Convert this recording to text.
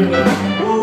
Hallelujah.